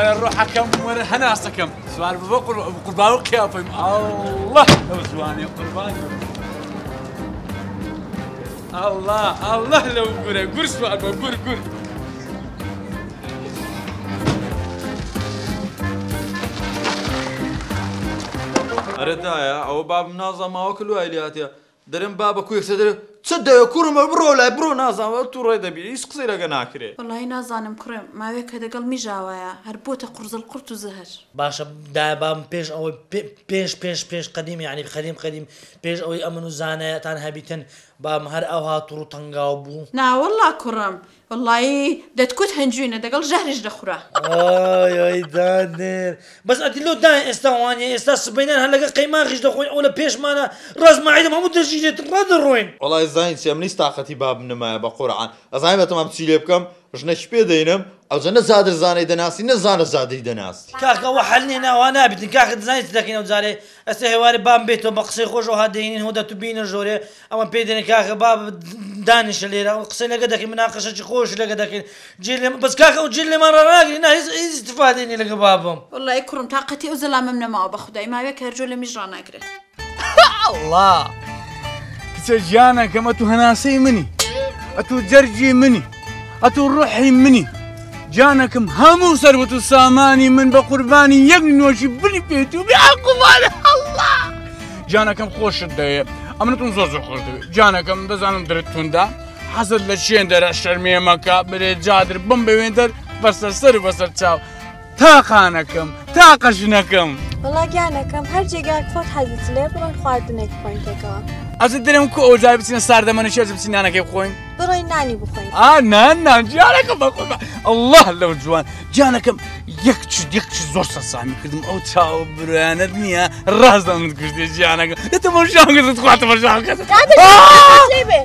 روحكم وأنا هناسكم سؤال بقول قربان كيفهم الله. لو زواني قرباني. الله الله لو قرأ. قر سؤال قر قر. ئەرەدایە ئەوە باب نازانماوە کلو ئایلیاتە دەرم با بە کوێکسە دەر چ دەیە کوورمە بڕۆ لای بڕۆ نازانەوە تو ڕێ دەبی هیچ قسەی لەگە ناکرێ وڵی نازانم کوڕێ ماوەیە کە دەگەڵ میژاوایە هەر بۆتە قورزل قورت و زەهر باشە دابام پێش ئەوەی پێش پێش پێش قدیم یعنی خەریم خەریم پێش ئەوەی ئەمن و زانایەتان هەبیتن بام هەر ئەو هاتوڕ و تەنگاو بوو ناوەڵا کوڕم وڵی دەتکوت هەنجوینە دەگەڵ ژەهرش دەخورا دانێر بەس ئەتیلۆ دا ئێستا وانە ئێستا سبینان هەر لەگە قەیماخیش دەخۆین ئەو لە پێشمانە ڕازماعیدم هەموو دەژیرێت ڕادەڕۆین وڵای زانین چێم نیست تااقەتی باب نمایە بە قورعان. ئەزانای بەتەمام چی لێ بکەم ژنەش پێ دەینم ئەو جە نەزادر زانەی دەناسی نەزانە زادەی دەناسی کاکەەوە حلنێ ناوان نابیتن کاکە دزانیت دەکەین و جارێ. ئەستا هێواری بام بێتەوە بە قسەی خۆش و هادەینین هۆدا تو بینە ژۆرێ. ئەمە پێ دێنێ کاکە با دانیشە لێرە. و قسەی لەگە دەکەین مناقەشەی خۆش لەگە دەکەین. بەس کاکە و جیل لێمان ڕناگرین هیچ استفادێنی لەگە بابم. وڵی کوڕم تااقەتی ئەو زەلامم نەماوە بە خدای ماوێ کەرجۆ لە میژ ڕناگرێت الله کچە گیانەکەمە تو هەناسەی منی ئەتو جەرجی منی ئەتو ڕحی منی جانەکەم هەموو سەربەت و سامانی من بە قوربانی یەک نوۆژی بنی پێێت و بێقومانە الله. جانەکەم خۆشت دەیە ئەمنتون زۆر زۆر خۆش دەوێت جانەکەم دەزانم درت توندا. حەزت لە شوێن دەرە شەرمێمەکە برێ جادر بم بوێن دەر بەسەر سەر و بەسەر چاو تاقانەکەم تاقەژنەکەم وڵا گیانەکەم هەر جێگار خۆت حەزت لێ بڕۆن خواردنێک بخۆین پێکەوە ئەزت دەرم کو ئۆجای بچینە ساردەمەە شێز بچینانەکەی بخۆین بڕۆین نانی بخۆین ئا نان جانەکەم بە الله لەو جوان جانەکەم یەک یەک زۆر سەسامی کردم ئەو چاو برایانت نییە ڕاستە من کوشتی جیانەکە دەتە بۆ ژانگەزت خواتە بە ژانگەز لێ بێ